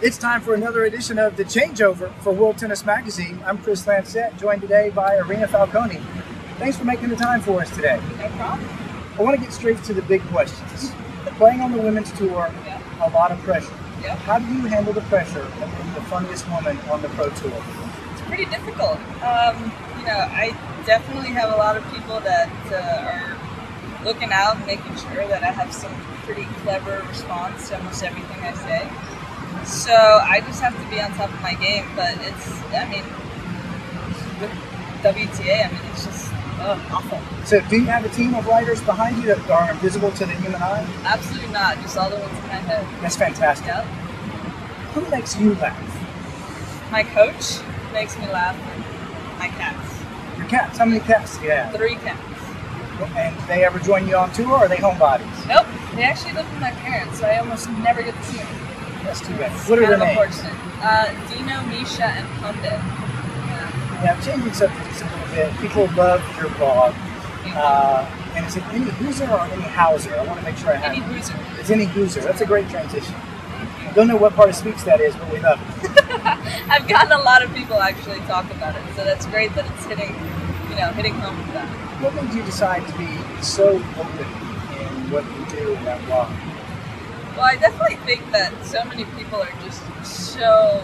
It's time for another edition of The Changeover for World Tennis Magazine. I'm Chris Lancette, joined today by Irina Falconi. Thanks for making the time for us today. No problem. I want to get straight to the big questions. Playing on the women's tour, Yeah. a lot of pressure. Yeah. How do you handle the pressure of being the funniest woman on the pro tour? It's pretty difficult. Um, you know, I definitely have a lot of people that uh, are looking out and making sure that I have some pretty clever response to almost everything I say. So I just have to be on top of my game. But it's, I mean, with WTA, I mean, it's just ugh, awful. So, do you have a team of writers behind you that are invisible to the human eye? Absolutely not. Just all the ones in my head. That's fantastic. Yep. Who makes you laugh? My coach makes me laugh. My cats. Your cats. How many cats do you have? Three cats. And they ever join you on tour, or are they homebodies? Nope. They actually live with my parents, so I almost never get to see them. That's too bad. What are their names? Uh, Dino, Misha, and Pundit. Yeah. Yeah, changing subject just a little bit. People love your blog. Uh, and is it any Hooser or any Hauser? I want to make sure I have Any it. boozer. It's any Hooser. That's a great transition. I Don't know what part of speech that is, but we love it. I've gotten a lot of people actually talk about it, so that's great that it's hitting, you know, hitting home with that. What made you decide to be so open in what you do in that blog? Well, I definitely think that so many people are just so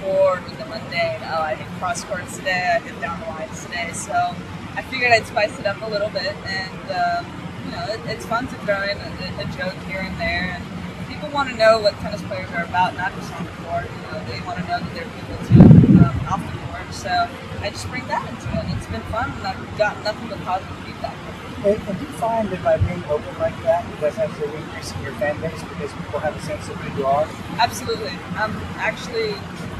bored with the mundane. Oh, I hit cross courts today, I hit down the lines today. So I figured I'd spice it up a little bit, and um, you know, it, it's fun to throw in a, a joke here and there. And people want to know what tennis players are about, not just on the court. You know, they want to know that they're people too um, off the court. So I just bring that into it, it's been fun, and I've got nothing but positive feedback. And, and do you find that by being open like that, it does actually increase in your fan base because people have a sense of who you are? Absolutely. Um, actually,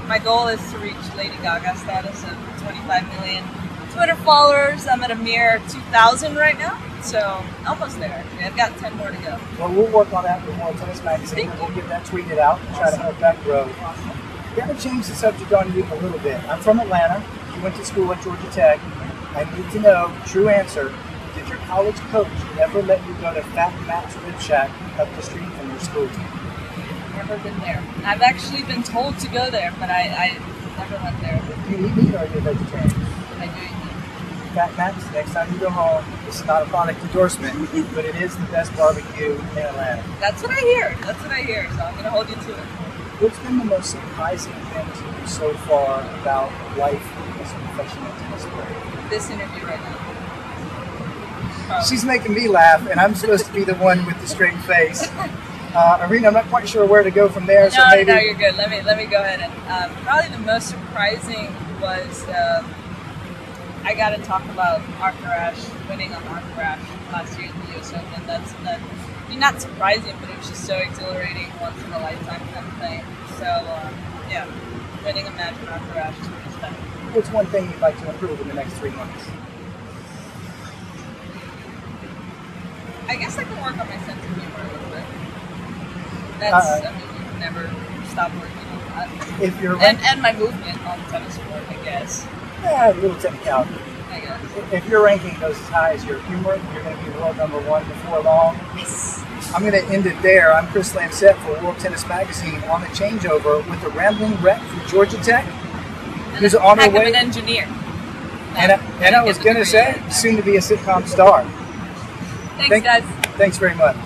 my goal is to reach Lady Gaga status of 25 million Twitter followers. I'm at a mere 2,000 right now, so almost there. Actually, I've got 10 more to go. Well, we'll work on that with more Tennis Magazine, and we'll get that tweeted out and try to help that grow. Got to change the subject on you a little bit. I'm from Atlanta. You went to school at Georgia Tech. I need to know, true answer, college coach ever let you go to Fat Matt's Rib Shack up the street from your school? Never been there. I've actually been told to go there, but I, I never went there. Do you eat meat or are you a vegetarian? I do eat Fat Matt's, next time you go home, this is not a product endorsement, but it is the best barbecue in Atlanta. That's what I hear. That's what I hear, so I'm going to hold you to it. What's been the most surprising thing to you so far about life as a professional tennis player? This interview right now. She's making me laugh, and I'm supposed to be the one with the straight face. Uh, Irina, I'm not quite sure where to go from there, so no, maybe no, you're good. Let me let me go ahead and um, probably the most surprising was um, I got to talk about Arthur winning on Arthur Ashe last year at the U.S. Open. That's that. I mean, not surprising, but it was just so exhilarating, once in a lifetime kind of thing. So um, yeah, winning a match with Arthur Ashe is pretty special. what's one thing you'd like to improve in the next three months? I guess I can work on my sense of humor a little bit. That's Uh, I mean, you can never stop working on that. If you're And and my movement on the tennis court, I guess. yeah, a little technicality. I guess. If your ranking goes as high as your humor, you're going to be world number one before long. Yes. I'm going to end it there. I'm Chris Lancette for World Tennis Magazine on the changeover with the rambling wreck from Georgia Tech, who's on her way. an engineer. And I, and I was going to say, soon to be a sitcom star. Thanks, Thank- guys. Thanks very much.